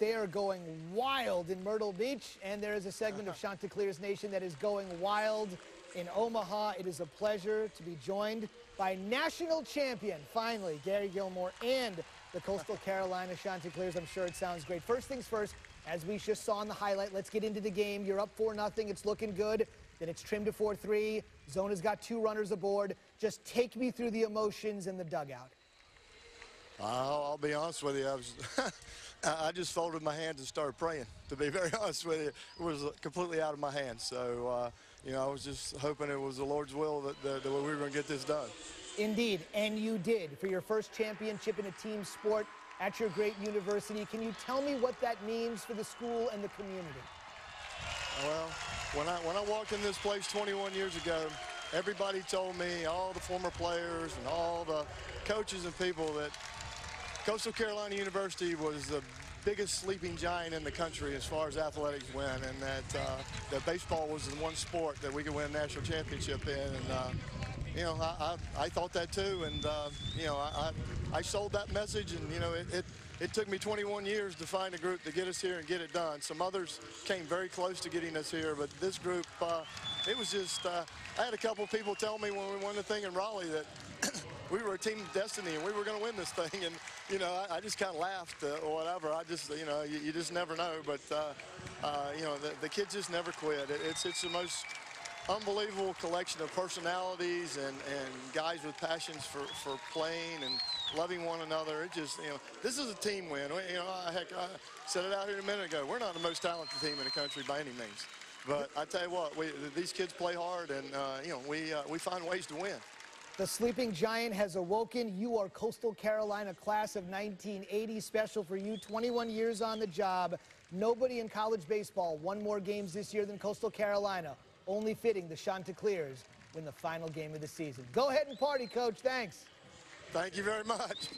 They are going wild in Myrtle Beach, and there is a segment of uh-huh. Chanticleer's Nation that is going wild in Omaha. It is a pleasure to be joined by national champion, finally, Gary Gilmore, and the Coastal Carolina Chanticleers. I'm sure it sounds great. First things first, as we just saw in the highlight, let's get into the game. You're up 4 nothing. It's looking good. Then it's trimmed to 4 3. Zona's got two runners aboard. Just take me through the emotions in the dugout. I'll, I'll be honest with you. I was. I just folded my hands and started praying. To be very honest with you, it was completely out of my hands. So, uh, you know, I was just hoping it was the Lord's will that, that, that we were going to get this done. Indeed, and you did for your first championship in a team sport at your great university. Can you tell me what that means for the school and the community? Well, when I when I walked in this place 21 years ago, everybody told me, all the former players and all the coaches and people that Coastal Carolina University was the biggest sleeping giant in the country as far as athletics went, and that uh, that baseball was the one sport that we could win a national championship in. And uh, you know, I, I, I, thought that too, and uh, you know, I, I sold that message, and you know, it, it it took me 21 years to find a group to get us here and get it done. Some others came very close to getting us here, but this group, uh, it was just, uh, I had a couple people tell me when we won the thing in Raleigh that we were a team of destiny and we were going to win this thing. And, you know, I, I just kind of laughed uh, or whatever. I just, you know, you, you just never know. But, uh, uh, you know, the, the, kids just never quit. It, it's, it's the most unbelievable collection of personalities and, and guys with passions for, for playing and loving one another. It just, you know, this is a team win. You know, heck, I said it out here a minute ago. We're not the most talented team in the country by any means. But I tell you what, we, these kids play hard, and uh, you know we uh, we find ways to win. The sleeping giant has awoken. You are Coastal Carolina class of 1980. Special for you, 21 years on the job. Nobody in college baseball won more games this year than Coastal Carolina. Only fitting the Chanticleers win the final game of the season. Go ahead and party, Coach. Thanks. Thank you very much.